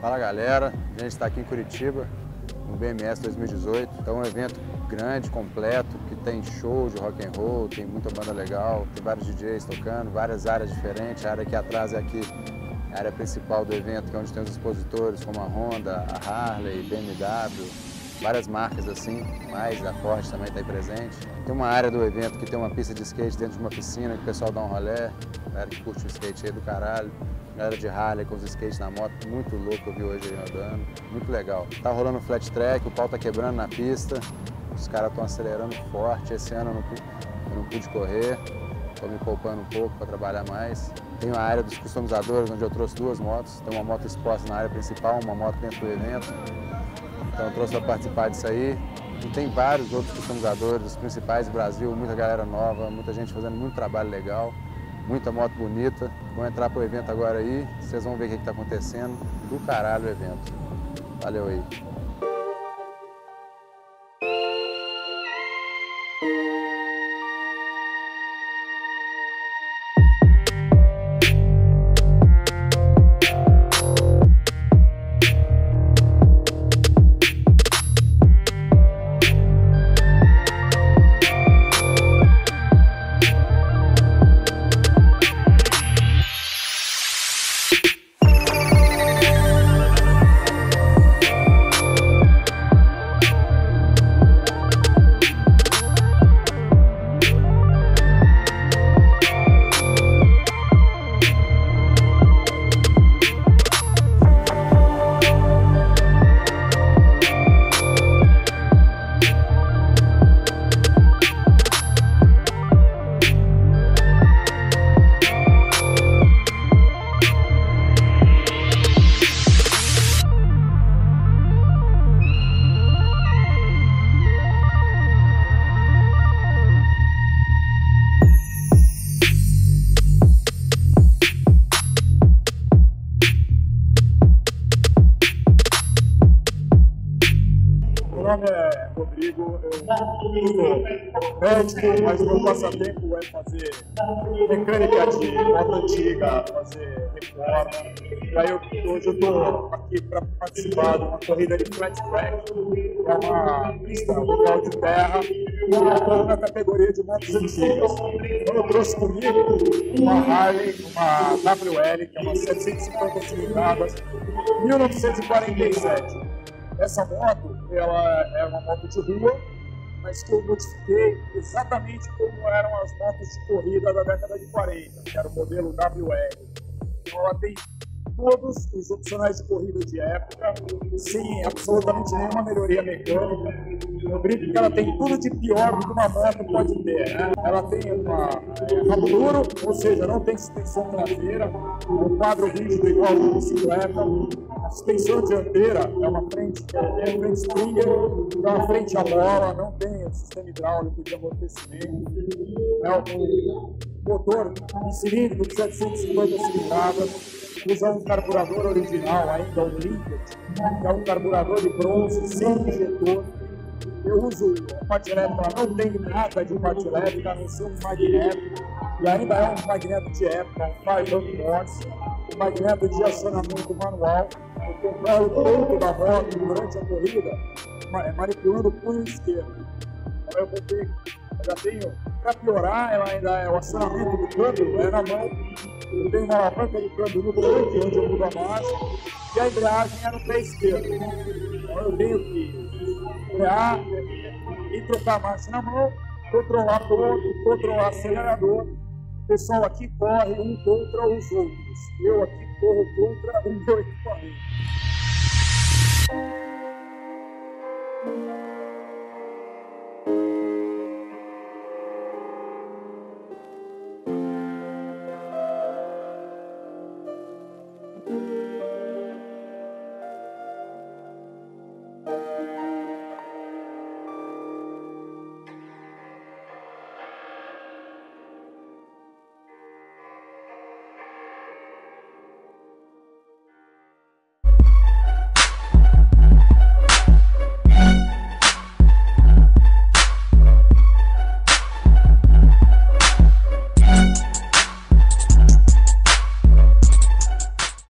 Fala galera, a gente está aqui em Curitiba, no BMS 2018. Então é um evento grande, completo, que tem show de rock and roll, tem muita banda legal, tem vários DJs tocando, várias áreas diferentes. A área aqui atrás é aqui a área principal do evento, que é onde tem os expositores como a Honda, a Harley, BMW, várias marcas assim, mais a Ford também está aí presente. Tem uma área do evento que tem uma pista de skate dentro de uma piscina, que o pessoal dá um rolé, galera que curte o skate aí do caralho. Galera de Harley com os skates na moto, muito louco eu vi hoje rodando, muito legal. Tá rolando flat track, o pau tá quebrando na pista, os caras estão acelerando forte. Esse ano eu não, eu não pude correr, estou me poupando um pouco para trabalhar mais. Tem a área dos customizadores, onde eu trouxe duas motos. Tem uma moto exposta na área principal, uma moto dentro do evento. Então eu trouxe para participar disso aí. E tem vários outros customizadores, os principais do Brasil, muita galera nova, muita gente fazendo muito trabalho legal muita moto bonita. Vão entrar pro evento agora aí, vocês vão ver o que está acontecendo. Do caralho o evento. Valeu aí. Nome é Rodrigo, eu sou médico, mas meu passatempo é fazer mecânica de moto antiga, fazer reforma. E aí eu, hoje eu estou aqui para participar de uma corrida de flat track, que é uma pista local de terra, na categoria de motos antigas. Então eu trouxe comigo uma Harley, uma WL, que é uma 750 cilindradas, 1947. Essa moto, ela é uma moto de rua, mas que eu modifiquei exatamente como eram as motos de corrida da década de 40, que era o modelo WL. Então ela tem todos os opcionais de corrida de época, sem absolutamente nenhuma melhoria mecânica. Eu brinco que ela tem tudo de pior que uma moto pode ter. Né? Ela tem uma é, duro, ou seja, não tem suspensão traseira, um quadro rígido igual a bicicleta. A suspensão dianteira é uma frente, é, é frente springer, é uma frente à bola, não tem o sistema hidráulico de amortecimento. É um motor cilíndrico de 750 cilindradas usa um carburador original, ainda o Liquid, que é um carburador de bronze sem injetor. Eu uso um parte elétrica, não tem nada de parte elétrica, não ser um magnético, e ainda é um magneto de época, um 5 Morse, magneto de acionamento manual. O peito da moto durante a corrida, manipulando o punho esquerdo. Eu vou ter já tenho, para piorar, ela ainda é o acionamento do câmbio, é na mão. Eu tenho uma alavanca de câmbio no volante, onde eu mudo a marcha, e a embreagem é no pé esquerdo. Então eu tenho que frear e trocar a marcha na mão, controlar ponto, controlar acelerador pessoal aqui corre um contra os outros. Eu aqui corro contra o meu equipamento.